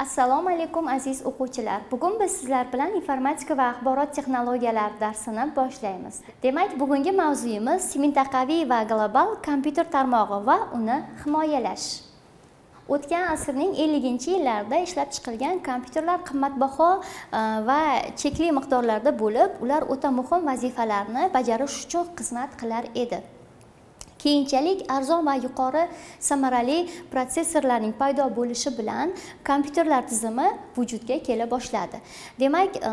assalomu alaykum aziz o'quvchilar. Bugun biz sizlar bilan informatika va axborot texnologiyalari darsini boshlaymiz. Demak bugungi mavzuyimiz mintaqaviy va global kompyuter tarmog'i va uni himoyalash. O'tgan asrning elliginchi yillarida ishlab chiqilgan kompyuterlar qimmatbaho e, va chekli miqdorlarda bo'lib ular o'ta muhim vazifalarni bajarish uchun xizmat qilar edi. Keyinchalik arzon va yuqori samarali protsessorlarning paydo bo'lishi bilan kompyuterlar tizimi vujudga kela boshladi. Demak e,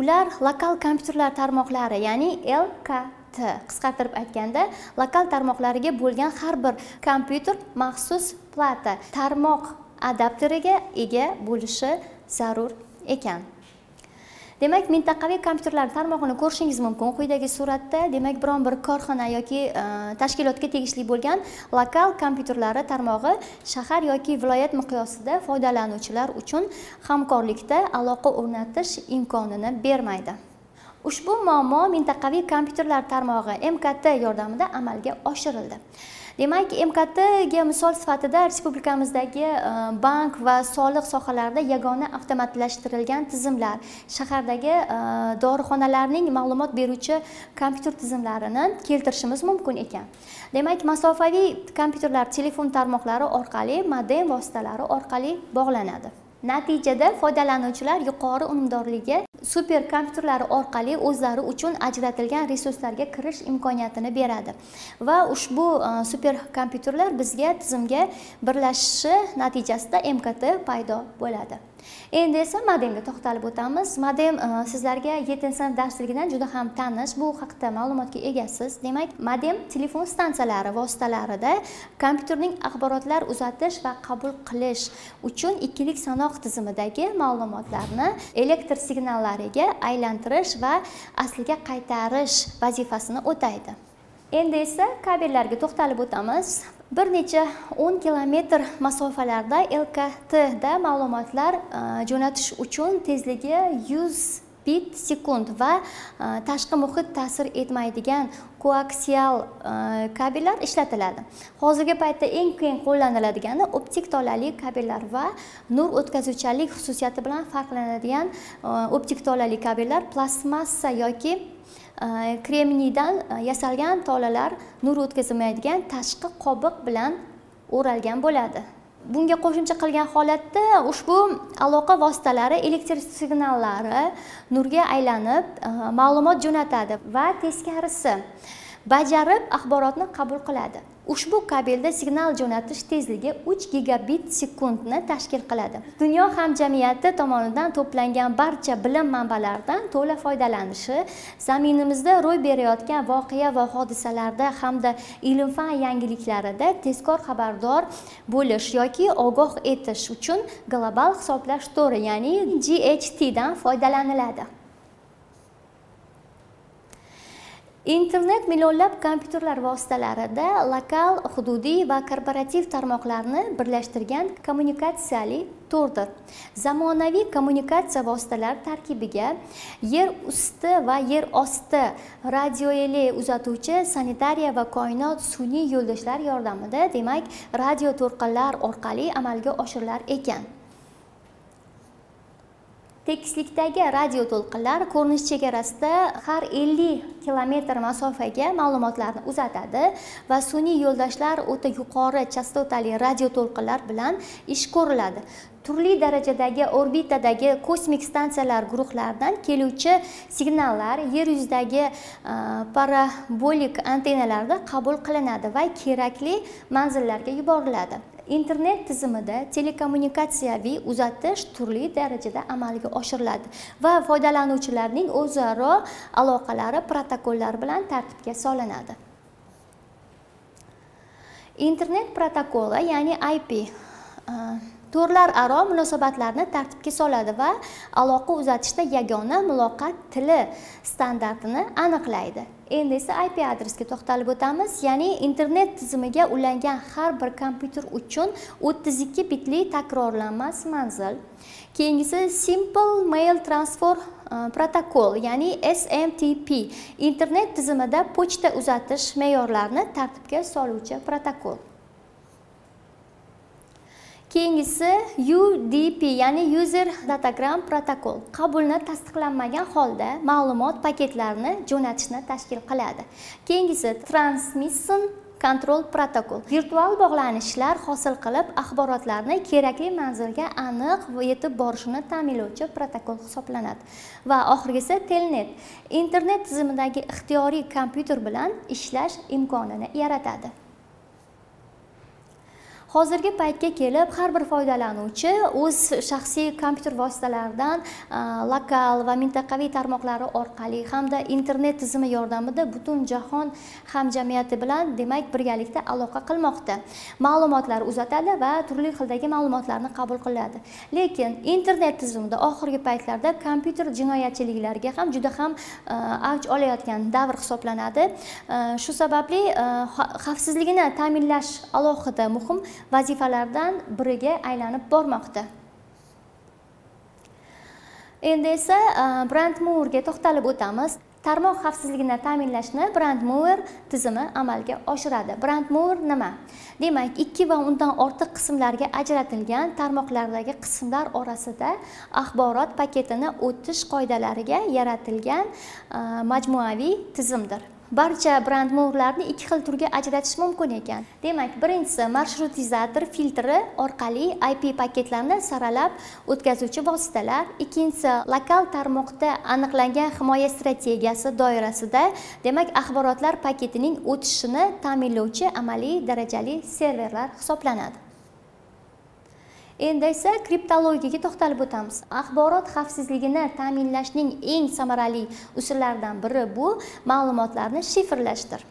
ular lokal kompyuterlar tarmoqlari ya'ni lkt qisqartirib aytganda lokal tarmoqlariga bo'lgan har bir kompyuter maxsus plata tarmoq adapteriga ega bo'lishi zarur ekan. Demak mintaqaviy kompyuterlar tarmog'ini ko'rishingiz mumkin. Quyidagi suratda demak biron bir korxona yoki e, tashkilotga tegishli bo'lgan lokal kompyuterlari tarmog'i shahar yoki viloyat miqyosida foydalanuvchilar uchun hamkorlikda aloqa o'rnatish imkonini bermaydi. Ushbu muammo mintaqaviy kompyuterlar tarmog'i mkt yordamida amalga oshirildi. Demak mktga misol sifatida respublikamizdagi e, bank va soliq sohalarida yagona avtomatlashtirilgan tizimlar shahardagi e, dorixonalarning ma'lumot beruvchi kompyuter tizimlarini keltirishimiz mumkin ekan. Demak masofaviy kompyuterlar telefon tarmoqlari orqali modem vositalari orqali bog'lanadi. Natijada foydalanuvchilar yuqori unumdorligi super kompyuterlari orqali o'zlari uchun ajratilgan resurslarga kirish imkoniyatini beradi. Va ushbu e, superkompyuterlar super kompyuterlar bizga tizimga birlashishi natijasida mkt paydo bo'ladi. Endi esa modemga to'xtalib o'tamiz. Modem e, sizlarga yettinchi sinf darsligidan juda ham tanish. Bu haqida ma'lumotga egasiz. Demak modem telefon stansiyalari vositalarida kompyuterning axborotlar uzatish va qabul qilish uchun ikkilik sanoq tizimidagi ma'lumotlarni elektr signallariga aylantirish va asliga qaytarish vazifasini o'taydi. Endi esa kabellarga to'xtalib o'tamiz. Bir necha o'n kilometr masofalarda lktda ma'lumotlar e, jo'natish uchun tezligi yuz bit sekund va e, tashqi muhit ta'sir etmaydigan koaksial e, kabellar ishlatiladi. Hozirgi paytda eng keng qo'llaniladigani optik tolali kabellar va nur o'tkazuvchanlik xususiyati bilan farqlanadigan e, optik tolali kabellar plastmassa yoki kremniydan yasalgan tolalar nur o'tkazmaydigan tashqi qobiq bilan o'ralgan bo'ladi. Bunga qo'shimcha qilgan holatda ushbu aloqa vositalari elektr signallari nurga aylanib e, ma'lumot jo'natadi va teskarisi bajarib axborotni qabul qiladi. Ushbu kabelda signal jo'natish tezligi 3 gigabit sekundni tashkil qiladi. Dunyo hamjamiyati tomonidan to'plangan barcha bilim manbalaridan to'la foydalanishi zaminimizda ro'y berayotgan voqea va hodisalarda hamda ilm fan yangiliklarida tezkor xabardor bo'lish yoki ogoh etish uchun global hisoblash to'ri ya'ni GHT dan foydalaniladi. Internet millionlab kompyuterlar vositalarida lokal hududiy va korporativ tarmoqlarni birlashtirgan kommunikatsiyali to'rdir zamonaviy kommunikatsiya vositalari tarkibiga yer usti va yer osti radioele uzatuvchi sanitariya va koinot sun'iy yo'ldoshlar yordamida demak radio to'lqinlar orqali amalga oshirilar ekan. Tekislikdagi radio to'lqinlar ko'rinish chegarasida har 50 kilometr masofaga ma'lumotlarni uzatadi va sun'iy yo'ldoshlar o'ta yuqori chastotali radio to'lqinlar bilan ish ko'riladi. Turli darajadagi orbitadagi kosmik stansiyalar guruhlaridan keluvchi signallar yer yuzidagi e, parabolik antennalarda qabul qilinadi va kerakli manzillarga yuboriladi. Internet tizimida telekommunikatsiyaviy uzatish turli darajada amalga oshiriladi va foydalanuvchilarning o'zaro aloqalari protokollar bilan tartibga solinadi. Internet protokoli ya'ni ip to'rlararo munosabatlarni tartibga soladi va aloqa uzatishda yagona muloqot tili standartini aniqlaydi. Endi esa ip adresga to'xtalib o'tamiz. Ya'ni internet tizimiga ulangan har bir kompyuter uchun 32 bitli takrorlanmas manzil. Keyingisi simple mail transfer e, protokol ya'ni smtp internet tizimida pochta uzatish me'yorlarini tartibga soluvchi protokol. Keyingisi udp ya'ni user datagram protokol qabulni tasdiqlanmagan holda ma'lumot paketlarini jo'natishni tashkil qiladi. Keyingisi transmission kontrol protokol virtual bog'lanishlar hosil qilib axborotlarni kerakli manzilga aniq yetib borishini ta'minlovchi protokol hisoblanadi. Va oxirgisi telnet. Internet tizimidagi ixtiyoriy kompyuter bilan ishlash imkonini yaratadi. Hozirgi paytga kelib har bir foydalanuvchi o'z shaxsiy kompyuter vositalaridan e, lokal va mintaqaviy tarmoqlari orqali hamda internet tizimi yordamida butun jahon hamjamiyati bilan demak birgalikda aloqa qilmoqda. Ma'lumotlar uzatadi va turli xildagi ma'lumotlarni qabul qiladi. Lekin internet tizimida oxirgi paytlarda kompyuter jinoyatchiliklariga ham juda ham e, avj olayotgan davr hisoblanadi. E, shu sababli xavfsizligini ta'minlash alohida muhim vazifalardan biriga aylanib bormoqda. Endi esa e, brand brandmourga to'xtalib o'tamiz. Tarmoq xavfsizligini ta'minlashni brand mover tizimi amalga oshiradi. Brand mover nima? Demak ikki va undan ortiq qismlarga ajratilgan tarmoqlardagi qismlar orasida axborot paketini o'tish qoidalariga yaratilgan e, majmuaviy tizimdir. Barcha brand mo'rlarni ikki xil turga ajratish mumkin ekan. Demak birinchisi marshrutizator filtri orqali ip paketlarni saralab o'tkazuvchi vositalar ikkinchisi lokal tarmoqda aniqlangan himoya strategiyasi doirasida demak axborotlar paketining o'tishini ta'minlovchi amaliy darajali serverlar hisoblanadi. Endi esa kriptologiyaga to'xtalib o'tamiz. Axborot xavfsizligini ta'minlashning eng samarali usullaridan biri bu ma'lumotlarni shifrlashdir.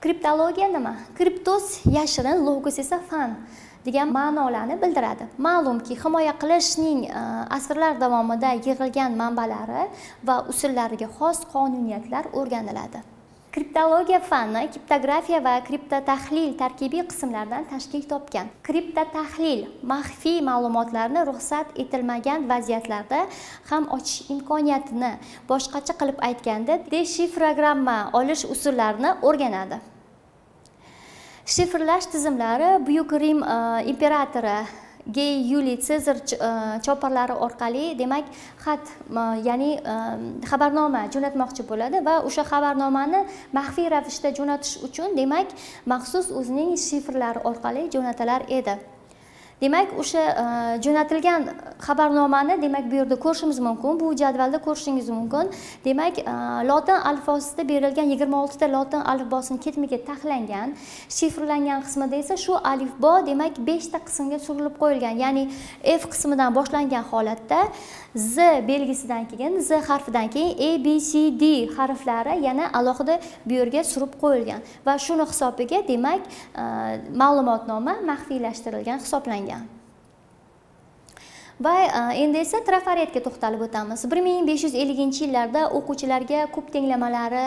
Kriptologiya nima? Kriptos yashirin logos esa fan degan ma'nolarni bildiradi. Ma'lumki himoya qilishning e, asrlar davomida yig'ilgan manbalari va usullariga xos qonuniyatlar o'rganiladi. Kriptologiya fani kriptografiya va kriptotahlil tarkibiy qismlardan tashkil topgan. Kriptotahlil maxfiy ma'lumotlarni ruxsat etilmagan vaziyatlarda ham ochish imkoniyatini boshqacha qilib aytganda deshifrogramma olish usullarini o'rganadi. Shifrlash tizimlari buyuk rim e, imperatori gey yuliy sezar e, choparlari orqali demak xat e, ya'ni e, xabarnoma jo'natmoqchi bo'ladi va o'sha xabarnomani maxfiy ravishda jo'natish uchun demak maxsus o'zining shifrlari orqali jo'natilar edi. Demak o'sha e, jo'natilgan e, xabarnomani demak bu yerda ko'rishimiz mumkin bu jadvalda ko'rishingiz mumkin. Demak e, lotin alifbosida berilgan yigirma oltita lotin alifbosini ketma ket taxlangan shifrlangan qismida esa shu alifbo demak beshta qismga surilib qo'yilgan ya'ni f qismidan boshlangan holatda z belgisidan keyin z harfidan keyin a b c d harflari yana alohida bu yerga surib qo'yilgan va shuni hisobiga demak ma'lumotnoma maxfiylashtirilgan hisoblangan. 讲 va e, endi esa trafaretga to'xtalib o'tamiz. Bir ming besh yuz elliginchi yillarda o'quvchilarga kub tenglamalari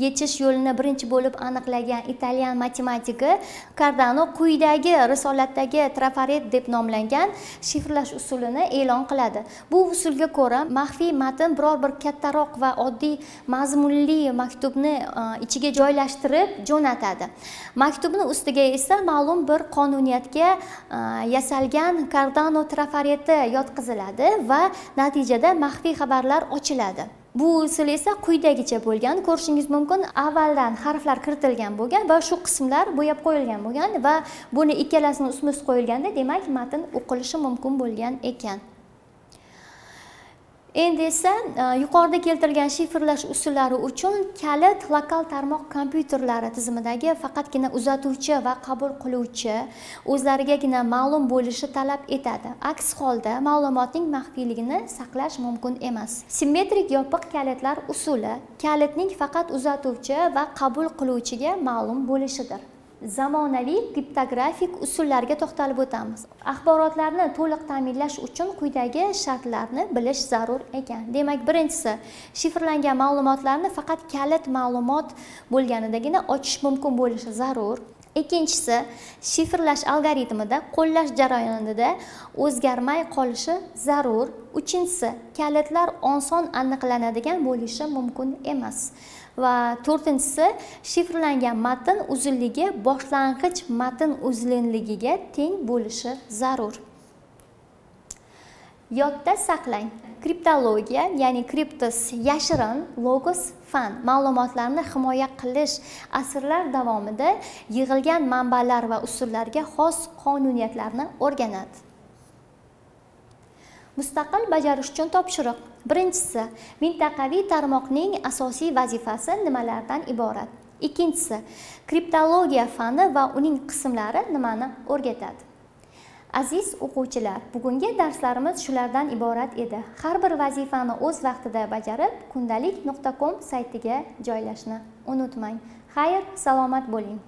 yechish yo'lini birinchi bo'lib aniqlagan italyan matematigi kardano quyidagi risolatdagi trafaret deb nomlangan shifrlash usulini e'lon qiladi. Bu usulga ko'ra maxfiy matn biror bir kattaroq va oddiy mazmunli maktubni e, ichiga joylashtirib jo'natadi. Maktubni ustiga esa ma'lum bir qonuniyatga e, yasalgan kardano trafareti yotqiziladi va natijada maxfiy xabarlar ochiladi. Bu usul esa quyidagicha bo'lgan ko'rishingiz mumkin avvaldan harflar kiritilgan bo'lgan va shu qismlar bo'yab qo'yilgan bo'lgan va buni ikkalasini ustma ust qo'yilganda demak matn o'qilishi mumkin bo'lgan ekan. Endi esa e, yuqorida keltirilgan shifrlash usullari uchun kalit lokal tarmoq kompyuterlari tizimidagi faqatgina uzatuvchi va qabul qiluvchi o'zlarigagina ma'lum bo'lishi talab etadi. Aks holda ma'lumotning maxfiyligini saqlash mumkin emas. Simmetrik yopiq kalitlar usuli kalitning faqat uzatuvchi va qabul qiluvchiga ma'lum bo'lishidir. Zamonaviy kriptografik usullarga to'xtalib o'tamiz. Axborotlarni to'liq ta'minlash uchun quyidagi shartlarni bilish zarur ekan. Demak birinchisi shifrlangan ma'lumotlarni faqat kalit ma'lumot bo'lganidagina ochish mumkin bo'lishi zarur. Ikkinchisi shifrlash algoritmida qo'llash jarayonida o'zgarmay qolishi zarur. Uchinchisi kalitlar oson aniqlanadigan bo'lishi mumkin emas. Va to'rtinchisi shifrlangan matn uzunligi boshlang'ich matn uzunligiga teng bo'lishi zarur. Yodda saqlang. Kriptologiya ya'ni kriptos yashirin logos fan ma'lumotlarni himoya qilish asrlar davomida yig'ilgan manbalar va usullarga xos qonuniyatlarni o'rganadi. Mustaqil bajarish uchun topshiriq. Birinchisi mintaqaviy tarmoqning asosiy vazifasi nimalardan iborat? Ikkinchisi kriptologiya fani va uning qismlari nimani o'rgatadi? Aziz o'quvchilar bugungi darslarimiz shulardan iborat edi. Har bir vazifani o'z vaqtida bajarib kundalik nuqta com saytiga joylashni unutmang. Xayr salomat bo'ling.